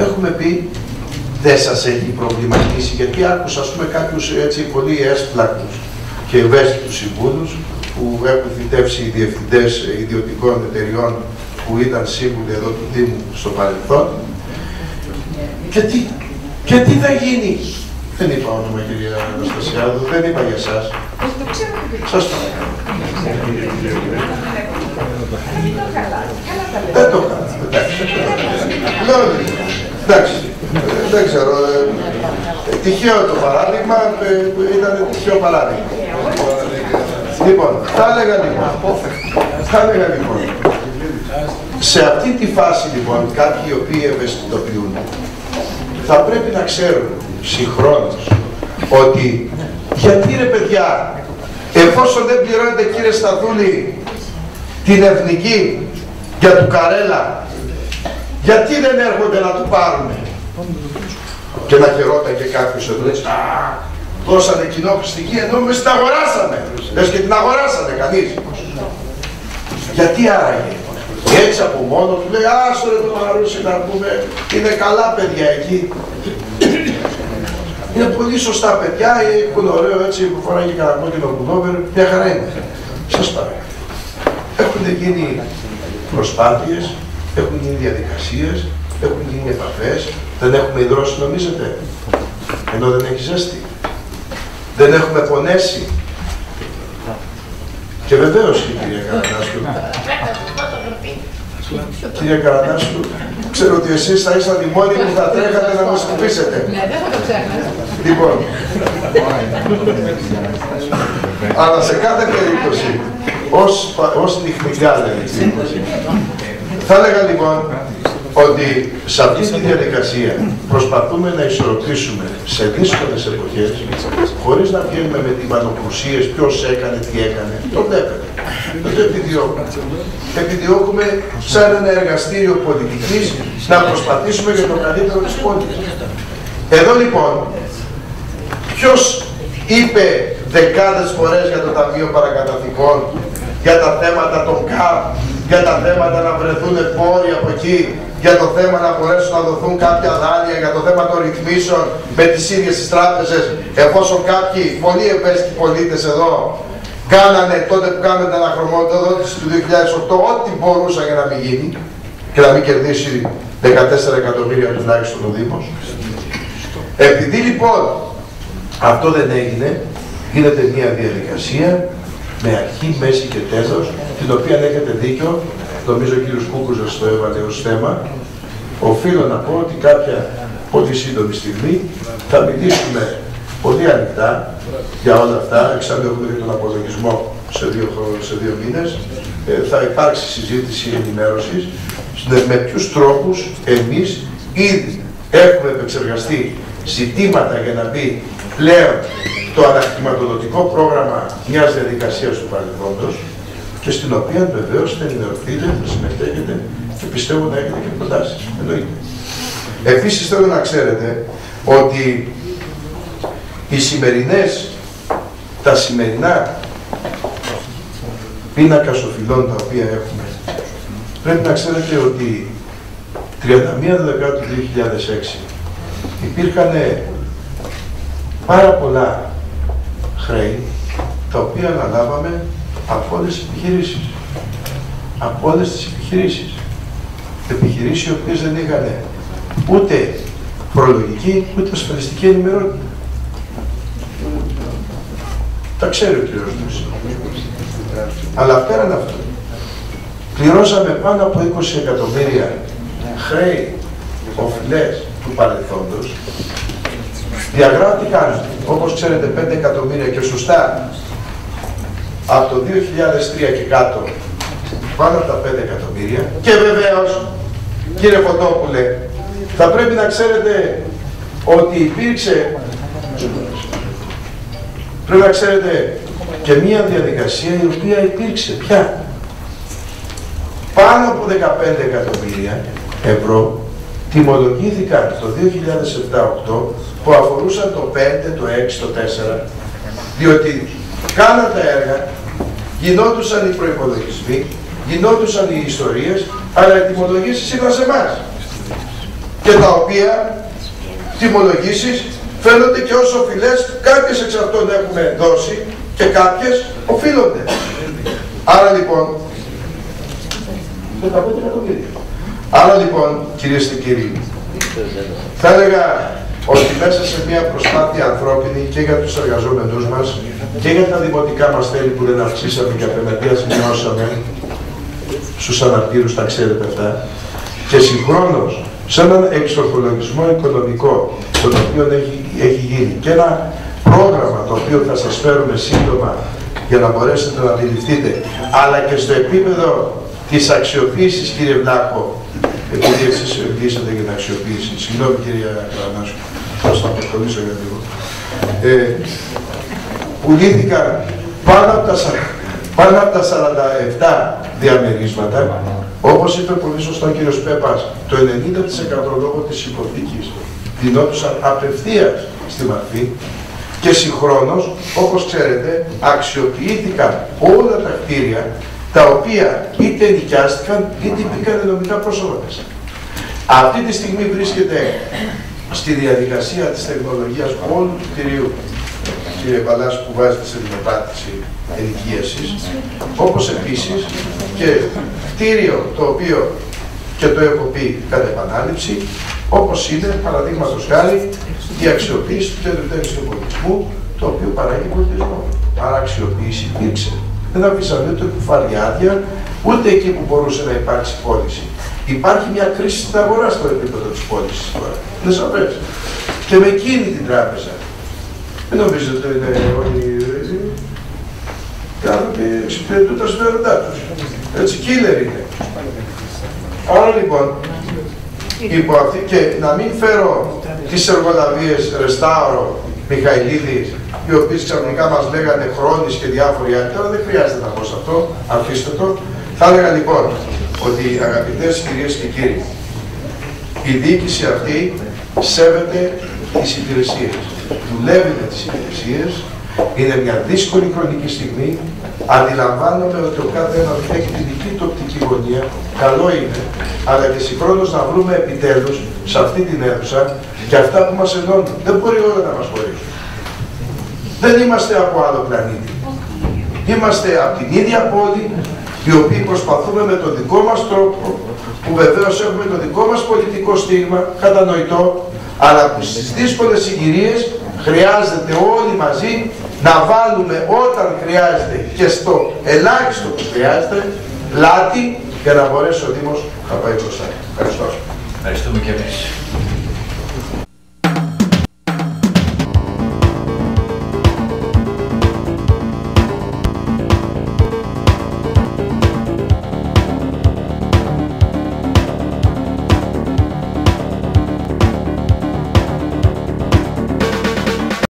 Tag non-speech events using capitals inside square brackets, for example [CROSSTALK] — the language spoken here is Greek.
ξέρετε ότι εμείς έχουμε πει δεν σας έχει προβληματίσει, γιατί άκουσα ας πούμε κάποιους έτσι πολύ έσπλακους και ευαίσθητους συμβούλους που έχουν θητεύσει οι διευθυντές ιδιωτικών εταιριών που ήταν σύμβουλοι εδώ του Δήμου στο παρελθόν. Και τι, και τι θα γίνει; Δεν είπα όνομα κυρία Αναστασιάδου, δεν είπα για εσάς. Σας παρακαλώ. Δεν το κάνω. Λέω εντάξει. Δεν ξέρω. ε, Τυχαίο το παράδειγμα, ε, ήταν τυχαίο παράδειγμα. Λοιπόν, θα έλεγα λοιπόν, θα έλεγα λοιπόν, σε αυτή τη φάση λοιπόν κάποιοι οι οποίοι ευαισθητοποιούν θα πρέπει να ξέρουν συγχρόνως ότι γιατί ρε παιδιά εφόσον δεν πληρώνετε κύριε Σταθούλη την εθνική για του Καρέλα γιατί δεν έρχονται να του πάρουν και να χαιρόταν και κάποιος εδώ έτσι «Α, δώσανε κοινόχρηστική ενώ εμείς την αγοράσαμε λες και την αγοράσανε κανείς γιατί άραγε; Και έτσι από μόνο του λέει άσο ρε το Μαρούσι να πούμε είναι καλά παιδιά εκεί είναι πολύ σωστά παιδιά, έχουν ωραίο έτσι που φοράει και κανένα κόκκινο πουλόβερ, μια χαρά είναι. Σας παρακαλώ. Έχουν γίνει προσπάθειες, έχουν γίνει διαδικασίες, έχουν γίνει επαφές, δεν έχουμε υδρώσει νομίζετε, ενώ δεν έχει ζέστη. Δεν έχουμε πονέσει. Και βεβαίως η κυρία Καρανάσκου, κυρία Καρανάσκου, ξέρω ότι εσείς θα ήσασταν οι μόνοι που θα τρέχατε να μας κουπίσετε. Ναι, δεν θα το ξέχνας. Λοιπόν, [LAUGHS] αλλά σε κάθε περίπτωση, ως, πα- ως τεχνικά δηλαδή, θα έλεγα λοιπόν ότι σε αυτή τη διαδικασία προσπαθούμε να ισορροπήσουμε σε δύσκολες εποχές, χωρίς να βγαίνουμε με τυμπανοκρουσίες, ποιος έκανε, τι έκανε, το βλέπετε. Δεν το επιδιώκουμε. Επιδιώκουμε σαν ένα εργαστήριο πολιτικής να προσπαθήσουμε για το καλύτερο της πόλης. Εδώ λοιπόν, ποιος είπε δεκάδες φορές για το Ταμείο Παρακαταθήκων, για τα θέματα των ΚΑΠ, για τα θέματα να βρεθούν πόροι από εκεί, για το θέμα να μπορέσουν να δοθούν κάποια δάνεια, για το θέμα των ρυθμίσεων με τις ίδιες τις τράπεζες, εφόσον κάποιοι πολύ ευαίσθητοι πολίτες εδώ κάνανε τότε που κάνανε την αναχρωμοδότηση του 2008 ό,τι μπορούσαν για να μην γίνει και να μην κερδίσει 14 εκατομμύρια τουλάχιστον ο Δήμος. Επειδή λοιπόν αυτό δεν έγινε, γίνεται μια διαδικασία με αρχή, μέση και τέλος, την οποία αν έχετε δίκιο, νομίζω ο κύριος Κούκουζος το έβαλε ως θέμα, οφείλω να πω ότι κάποια πολύ σύντομη στιγμή θα μιλήσουμε πολύ ανοιχτά για όλα αυτά, εξάλλου έχουμε και τον απολογισμό σε δύο, χρο- σε δύο μήνες, Ε, θα υπάρξει συζήτηση ενημέρωσης με- με ποιους τρόπους εμείς ήδη έχουμε επεξεργαστεί ζητήματα για να μπει πλέον το αναχρηματοδοτικό πρόγραμμα μιας διαδικασίας του παρελθόντος και στην οποία βεβαίως θα ενημερωθείτε, θα συμμετέχετε και πιστεύω να έχετε και προτάσεις. Εννοείται. Επίσης θέλω να ξέρετε ότι οι σημερινές, τα σημερινά πίνακα σοφιλών τα οποία έχουμε, πρέπει να ξέρετε ότι 31 Δεκάτου 2006 υπήρχαν πάρα πολλά χρέη τα οποία αναλάβαμε από όλες τις επιχειρήσεις. Από όλες τις επιχειρήσεις. Επιχειρήσεις οι οποίες δεν είχαν ούτε προλογική ούτε ασφαλιστική ενημερότητα. Τα ξέρει ο κύριος Δούση. Αλλά πέραν αυτό, πληρώσαμε πάνω από 20 εκατομμύρια χρέη οφειλές του παρελθόντος διαγράφηκαν, όπως ξέρετε, 5 εκατομμύρια και σωστά από το 2003 και κάτω πάνω από τα 5 εκατομμύρια. Και βεβαίως, κύριε Φωτόπουλε, θα πρέπει να ξέρετε ότι υπήρξε πρέπει να ξέρετε και μία διαδικασία η οποία υπήρξε πια. Πάνω από 15 εκατομμύρια ευρώ τιμολογήθηκαν το 2007-2008 που αφορούσαν το 5, το 6, το 4 διότι κάναν τα έργα, γινόντουσαν οι προϋπολογισμοί, γινόντουσαν οι ιστορίες, αλλά οι τιμολογήσεις ήταν σε εμάς. Και τα οποία τιμολογήσεις φαίνονται και ως οφειλές, κάποιες εξ αυτών έχουμε δώσει και κάποιες οφείλονται. Άρα λοιπόν, Άρα λοιπόν, κυρίες και κύριοι, θα έλεγα ότι μέσα σε μια προσπάθεια ανθρώπινη και για τους εργαζόμενους μας και για τα δημοτικά μας θέλη που δεν αυξήσαμε και απέναντίας μειώσαμε στους αναρτήρους, τα ξέρετε αυτά, και συγχρόνως σε έναν εξορθολογισμό οικονομικό τον οποίο έχει, έχει γίνει και ένα πρόγραμμα το οποίο θα σας φέρουμε σύντομα για να μπορέσετε να αντιληφθείτε, αλλά και στο επίπεδο της αξιοποίησης, κύριε Βλάκο, επειδή εσείς μιλήσατε για την αξιοποίηση. Συγγνώμη, κύριε Καρανάσου, θα σας απασχολήσω για λίγο. Ε, πουλήθηκαν πάνω από τα, πάνω από τα 47 διαμερίσματα, όπως είπε πολύ σωστά ο κύριος Πέπας, το 90% λόγω της υποθήκης δινόντουσαν απευθείας στη μορφή και συγχρόνως, όπως ξέρετε, αξιοποιήθηκαν όλα τα κτίρια τα οποία είτε νοικιάστηκαν είτε μπήκαν νομικά πρόσωπα μέσα. Αυτή τη στιγμή βρίσκεται στη διαδικασία της τεχνολογίας όλου του κτηρίου κύριε Παλάς που βάζετε σε δημοπράτηση ενοικίασης, όπως επίσης και κτίριο το οποίο και το έχω πει κατά επανάληψη, όπως είναι, παραδείγματος χάρη, η αξιοποίηση του κέντρου του πολιτισμού, το οποίο παράγει πολιτισμό. Άρα αξιοποίηση υπήρξε. Δεν αφήσαμε ούτε κουφάρι άδεια, ούτε εκεί που μπορούσε να υπάρξει πώληση. Υπάρχει μια κρίση στην αγορά στο επίπεδο της πώλησης τώρα. Είναι σαφές. Και με εκείνη την τράπεζα. Δεν νομίζετε ότι είναι όλοι οι άνθρωποι εξυπηρετούν τα συμφέροντά τους. Έτσι, killer είναι. Άρα λοιπόν, υπό αυτή και να μην φέρω τις εργολαβίες Ρεστάωρο, Μιχαηλίδης, οι οποίοι ξαφνικά μας λέγανε χρόνοι και διάφοροι άλλοι. Τώρα δεν χρειάζεται να πω σε αυτό, αφήστε το. Θα έλεγα λοιπόν ότι αγαπητές κυρίες και κύριοι, η διοίκηση αυτή σέβεται τις υπηρεσίες. Δουλεύει με τις υπηρεσίες. Είναι μια δύσκολη χρονική στιγμή. Αντιλαμβάνομαι ότι ο κάθε ένας έχει τη δική του οπτική γωνία. Καλό είναι. Αλλά και συγχρόνως να βρούμε επιτέλους σε αυτή την αίθουσα και αυτά που μας ενώνουν. Δεν μπορεί όλα να μας χωρίσουν. Δεν είμαστε από άλλο πλανήτη. Είμαστε από την ίδια πόλη, οι οποίοι προσπαθούμε με τον δικό μας τρόπο, που βεβαίως έχουμε το δικό μας πολιτικό στίγμα, κατανοητό, αλλά που στις δύσκολες συγκυρίες χρειάζεται όλοι μαζί να βάλουμε όταν χρειάζεται και στο ελάχιστο που χρειάζεται πλάτη για να μπορέσει ο Δήμος να πάει μπροστά. Ευχαριστώ. Ευχαριστούμε και εμείς.